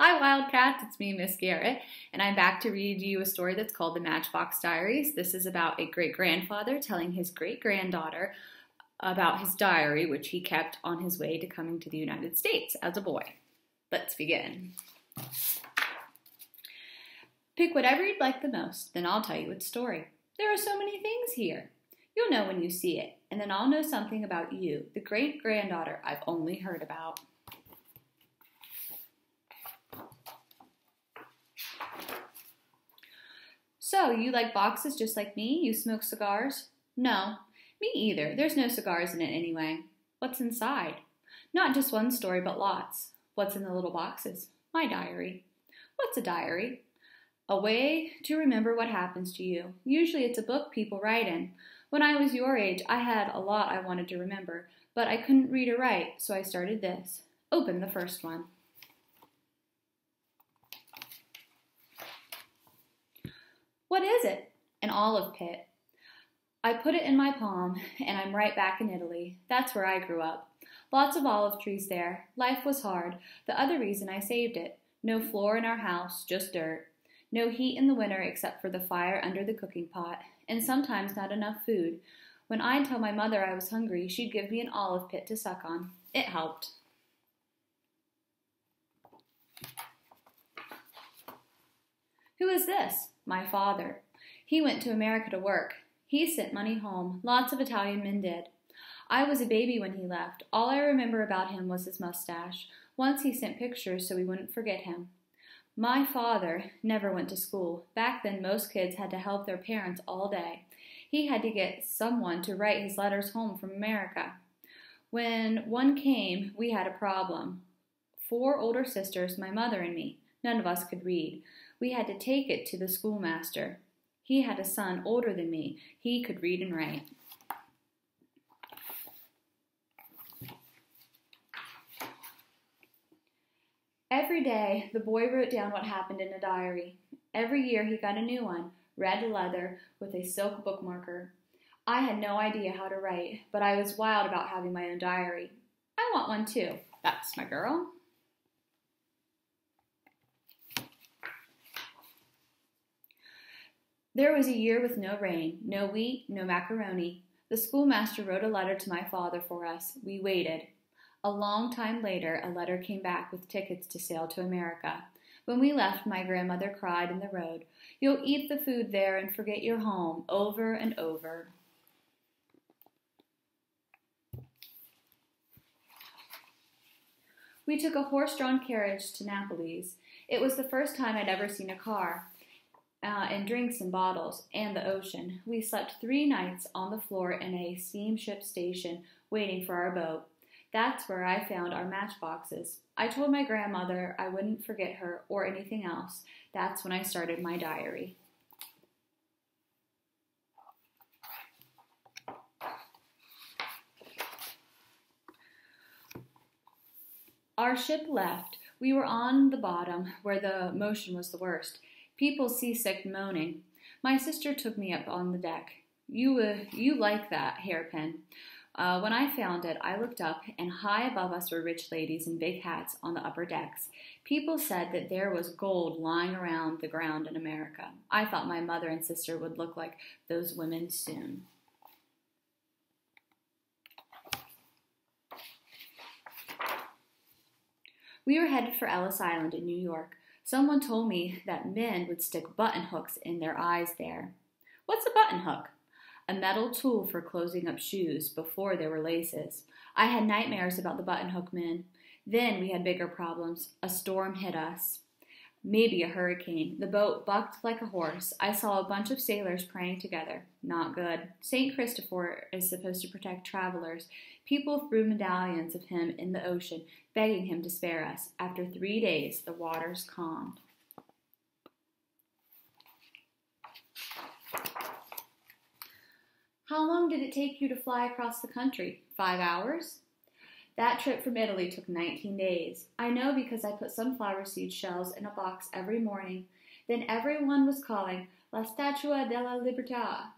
Hi, Wildcats. It's me, Miss Garrett, and I'm back to read you a story that's called The Matchbox Diaries. This is about a great grandfather telling his great granddaughter about his diary, which he kept on his way to coming to the United States as a boy. Let's begin. Pick whatever you'd like the most, then I'll tell you its story. There are so many things here. You'll know when you see it, and then I'll know something about you, the great granddaughter I've only heard about. So, you like boxes just like me? You smoke cigars? No, me either. There's no cigars in it anyway. What's inside? Not just one story, but lots. What's in the little boxes? My diary. What's a diary? A way to remember what happens to you. Usually it's a book people write in. When I was your age, I had a lot I wanted to remember, but I couldn't read or write, so I started this. Open the first one. What is it? An olive pit. I put it in my palm, and I'm right back in Italy. That's where I grew up. Lots of olive trees there. Life was hard. The other reason I saved it. No floor in our house, just dirt. No heat in the winter except for the fire under the cooking pot, and sometimes not enough food. When I'd tell my mother I was hungry, she'd give me an olive pit to suck on. It helped. Who is this? My father. He went to America to work. He sent money home. Lots of Italian men did. I was a baby when he left. All I remember about him was his mustache. Once he sent pictures so we wouldn't forget him. My father never went to school. Back then, most kids had to help their parents all day. He had to get someone to write his letters home from America. When one came, we had a problem. Four older sisters, my mother and me. None of us could read. We had to take it to the schoolmaster. He had a son older than me. He could read and write. Every day, the boy wrote down what happened in a diary. Every year, he got a new one, red leather, with a silk bookmarker. I had no idea how to write, but I was wild about having my own diary. I want one too. That's my girl. There was a year with no rain, no wheat, no macaroni. The schoolmaster wrote a letter to my father for us. We waited. A long time later, a letter came back with tickets to sail to America. When we left, my grandmother cried in the road, You'll eat the food there and forget your home over and over. We took a horse drawn carriage to Naples. It was the first time I'd ever seen a car uh, and drinks and bottles, and the ocean. We slept three nights on the floor in a steamship station waiting for our boat. That's where I found our matchboxes. I told my grandmother I wouldn't forget her or anything else. That's when I started my diary. Our ship left. We were on the bottom where the motion was the worst. People seasick moaning. My sister took me up on the deck. You, uh, you like that hairpin. Uh, when I found it, I looked up, and high above us were rich ladies in big hats on the upper decks. People said that there was gold lying around the ground in America. I thought my mother and sister would look like those women soon. We were headed for Ellis Island in New York. Someone told me that men would stick button hooks in their eyes there. What's a button hook? A metal tool for closing up shoes before there were laces. I had nightmares about the button hook men. Then we had bigger problems. A storm hit us. Maybe a hurricane. The boat bucked like a horse. I saw a bunch of sailors praying together. Not good. St. Christopher is supposed to protect travelers. People threw medallions of him in the ocean, begging him to spare us. After three days, the waters calmed. How long did it take you to fly across the country? Five hours? That trip from Italy took 19 days. I know because I put sunflower seed shells in a box every morning. Then everyone was calling, La Statua della Libertà.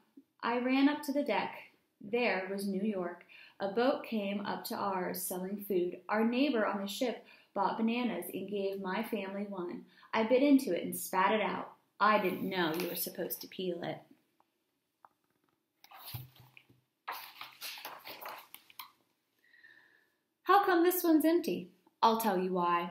I ran up to the deck. There was New York. A boat came up to ours selling food. Our neighbor on the ship bought bananas and gave my family one. I bit into it and spat it out. I didn't know you were supposed to peel it. This one's empty? I'll tell you why.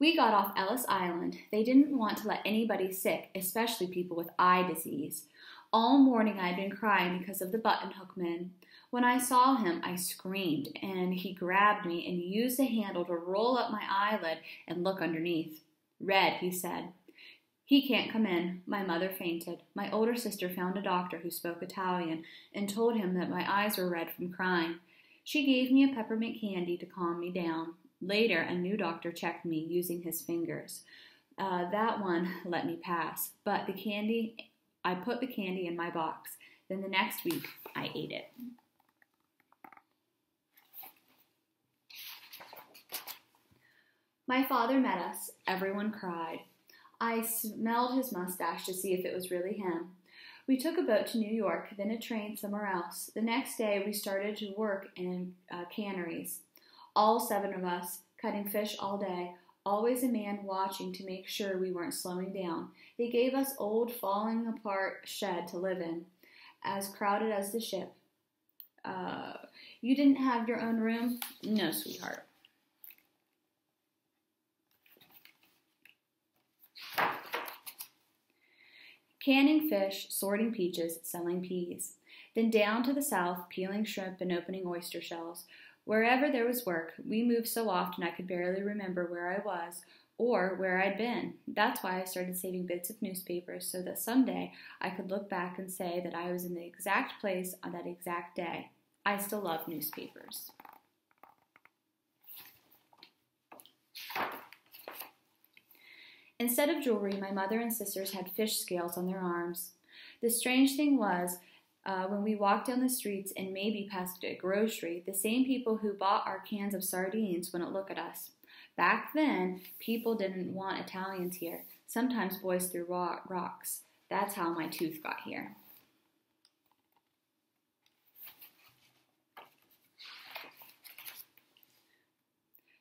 We got off Ellis Island. They didn't want to let anybody sick, especially people with eye disease. All morning I'd been crying because of the button hookman. When I saw him, I screamed, and he grabbed me and used the handle to roll up my eyelid and look underneath. Red, he said. He can't come in. My mother fainted. My older sister found a doctor who spoke Italian and told him that my eyes were red from crying. She gave me a peppermint candy to calm me down. Later, a new doctor checked me using his fingers. Uh, that one let me pass, but the candy, I put the candy in my box. Then the next week, I ate it. My father met us. Everyone cried. I smelled his mustache to see if it was really him. We took a boat to New York, then a train somewhere else. The next day, we started to work in uh, canneries. All seven of us, cutting fish all day, always a man watching to make sure we weren't slowing down. They gave us old, falling apart shed to live in, as crowded as the ship. Uh, you didn't have your own room? No, sweetheart. Canning fish, sorting peaches, selling peas. Then down to the south, peeling shrimp and opening oyster shells. Wherever there was work, we moved so often I could barely remember where I was or where I'd been. That's why I started saving bits of newspapers so that someday I could look back and say that I was in the exact place on that exact day. I still love newspapers. Instead of jewelry, my mother and sisters had fish scales on their arms. The strange thing was, uh, when we walked down the streets and maybe passed a grocery, the same people who bought our cans of sardines wouldn't look at us. Back then, people didn't want Italians here. Sometimes boys threw rocks. That's how my tooth got here.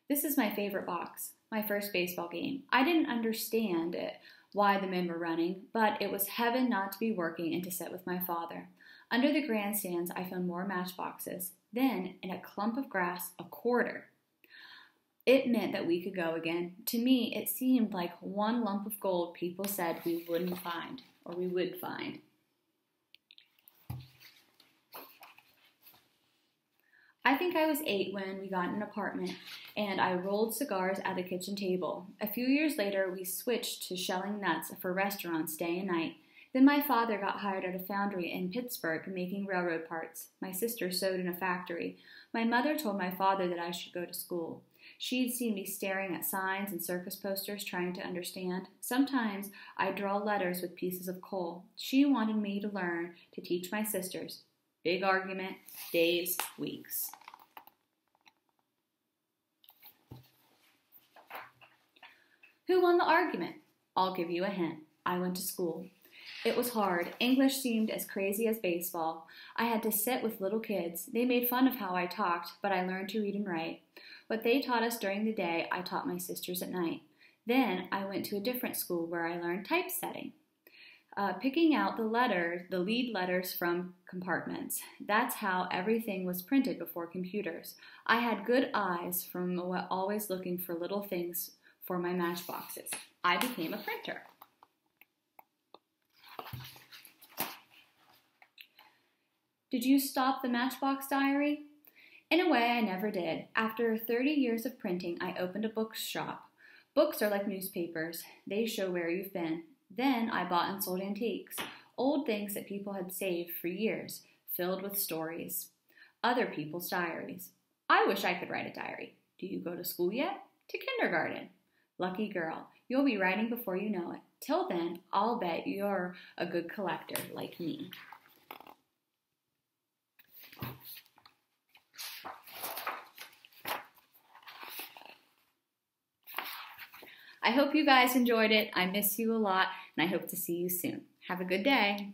This is my favorite box my first baseball game. I didn't understand it, why the men were running, but it was heaven not to be working and to sit with my father. Under the grandstands, I found more matchboxes. Then, in a clump of grass, a quarter. It meant that we could go again. To me, it seemed like one lump of gold people said we wouldn't find, or we would find. I think I was eight when we got an apartment and I rolled cigars at the kitchen table. A few years later, we switched to shelling nuts for restaurants day and night. Then my father got hired at a foundry in Pittsburgh making railroad parts. My sister sewed in a factory. My mother told my father that I should go to school. She'd seen me staring at signs and circus posters trying to understand. Sometimes I'd draw letters with pieces of coal. She wanted me to learn to teach my sisters. Big argument, days, weeks. Who won the argument? I'll give you a hint. I went to school. It was hard. English seemed as crazy as baseball. I had to sit with little kids. They made fun of how I talked, but I learned to read and write. What they taught us during the day, I taught my sisters at night. Then I went to a different school where I learned typesetting. Uh, picking out the letters, the lead letters from compartments. That's how everything was printed before computers. I had good eyes from always looking for little things for my matchboxes. I became a printer. Did you stop the Matchbox Diary? In a way, I never did. After 30 years of printing, I opened a bookshop. Books are like newspapers, they show where you've been. Then I bought and sold antiques, old things that people had saved for years, filled with stories. Other people's diaries. I wish I could write a diary. Do you go to school yet? To kindergarten. Lucky girl, you'll be writing before you know it. Till then, I'll bet you're a good collector like me. I hope you guys enjoyed it. I miss you a lot, and I hope to see you soon. Have a good day.